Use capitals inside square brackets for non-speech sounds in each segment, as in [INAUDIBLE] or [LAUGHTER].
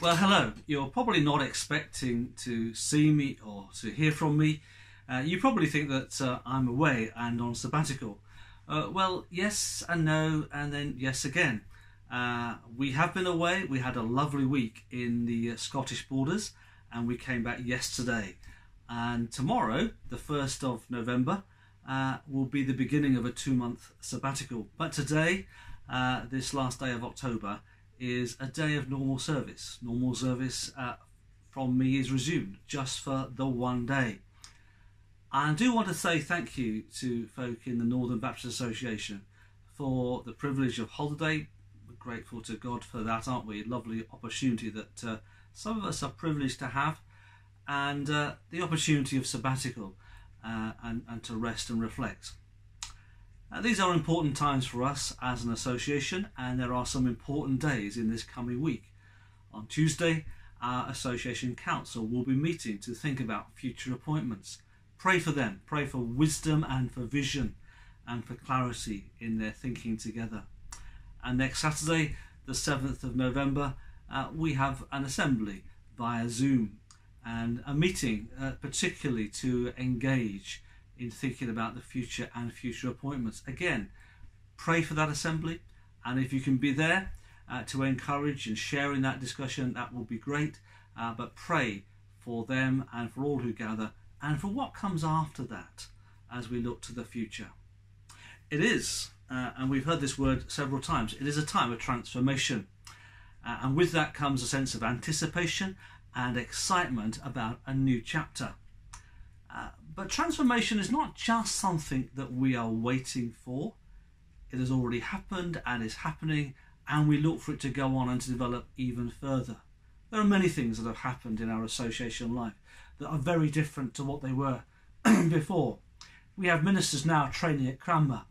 Well, hello. You're probably not expecting to see me or to hear from me. Uh, you probably think that uh, I'm away and on sabbatical. Uh, well, yes and no, and then yes again. Uh, we have been away. We had a lovely week in the uh, Scottish borders, and we came back yesterday. And tomorrow, the 1st of November, uh, will be the beginning of a two month sabbatical. But today, this last day of October, is a day of normal service. Normal service uh, from me is resumed just for the one day. I do want to say thank you to folk in the Northern Baptist Association for the privilege of holiday. We're grateful to God for that, aren't we? Lovely opportunity that uh, some of us are privileged to have, and uh, the opportunity of sabbatical uh, and, and to rest and reflect. Uh, these are important times for us as an association, and there are some important days in this coming week. On Tuesday, our association council will be meeting to think about future appointments. Pray for them, pray for wisdom and for vision and for clarity in their thinking together. And next Saturday, the 7th of November, uh, we have an assembly via Zoom and a meeting, uh, particularly to engage in thinking about the future and future appointments. Again, pray for that assembly, and if you can be there uh, to encourage and share in that discussion, that will be great. Uh, but pray for them and for all who gather, and for what comes after that as we look to the future. It is, uh, and we've heard this word several times, it is a time of transformation. Uh, and with that comes a sense of anticipation and excitement about a new chapter. But transformation is not just something that we are waiting for. It has already happened and is happening, and we look for it to go on and to develop even further. There are many things that have happened in our association life that are very different to what they were [CLEARS THROAT] before. We have ministers now training at Cranmer.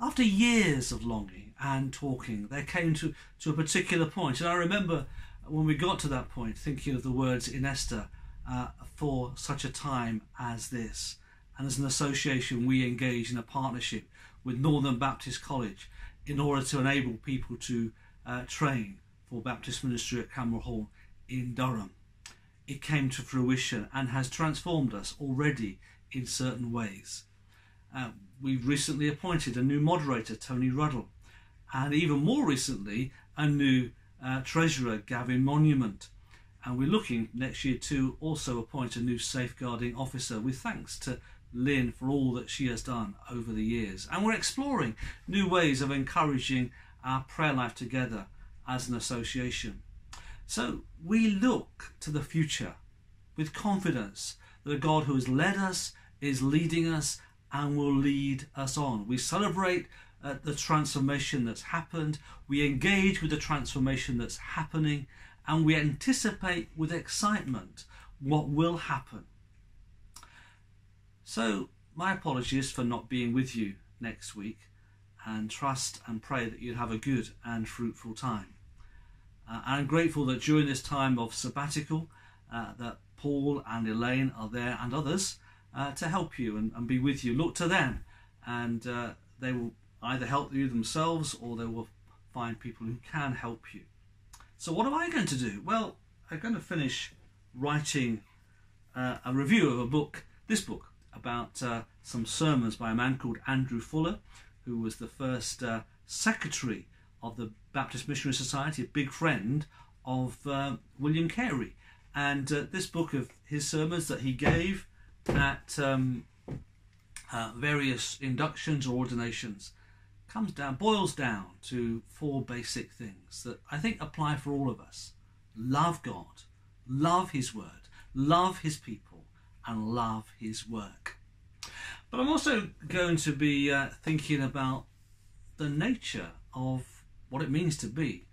After years of longing and talking, they came to, to a particular point. And I remember when we got to that point thinking of the words in Esther uh, for such a time as this. And as an association, we engage in a partnership with Northern Baptist College in order to enable people to uh, train for Baptist ministry at Cranmer Hall in Durham. It came to fruition and has transformed us already in certain ways. Uh, we've recently appointed a new moderator, Tony Ruddle, and even more recently, a new uh, treasurer, Gavin Monument and we're looking next year to also appoint a new safeguarding officer with thanks to Lynn for all that she has done over the years. And we're exploring new ways of encouraging our prayer life together as an association. So we look to the future with confidence that a God who has led us is leading us and will lead us on. We celebrate uh, the transformation that's happened, we engage with the transformation that's happening, and we anticipate with excitement what will happen. So, my apologies for not being with you next week, and trust and pray that you have a good and fruitful time. Uh, I'm grateful that during this time of sabbatical, uh, that Paul and Elaine are there and others uh, to help you and, and, be with you. Look to them, and uh, they will either help you themselves or they will find people who can help you. So what am I going to do? Well, I'm going to finish writing uh, a review of a book, this book, about uh, some sermons by a man called Andrew Fuller, who was the first uh, secretary of the Baptist Missionary Society, a big friend of uh, William Carey. And uh, this book of his sermons that he gave at um, uh, various inductions or ordinations comes down, boils down to four basic things that I think apply for all of us love God, love His Word, love His people, and love His work. But I'm also going to be uh, thinking about the nature of what it means to be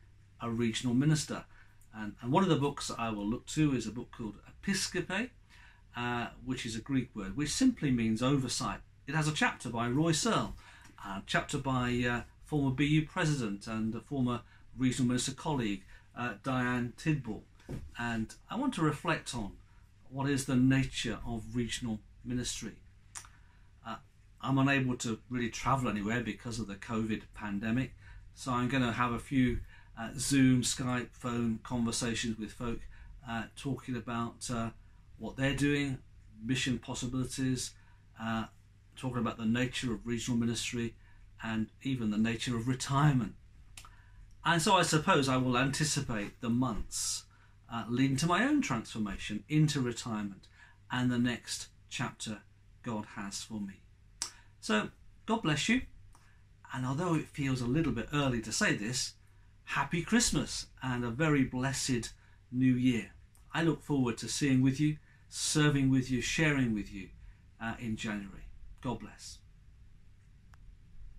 a regional minister. And, and one of the books that I will look to is a book called Episcope, uh, which is a Greek word, which simply means oversight. It has a chapter by Roy Searle a chapter by uh, former BU president and a former regional minister colleague, uh, Dianne Tidball. And I want to reflect on what is the nature of regional ministry. Uh, I'm unable to really travel anywhere because of the COVID pandemic, so I'm going to have a few uh, Zoom, Skype, phone conversations with folk uh, talking about uh, what they're doing, mission possibilities, uh, talking about the nature of regional ministry, and even the nature of retirement. And so I suppose I will anticipate the months uh, leading to my own transformation into retirement and the next chapter God has for me. So, God bless you. And although it feels a little bit early to say this, happy Christmas and a very blessed new year. I look forward to seeing with you, serving with you, sharing with you uh, in January. God bless.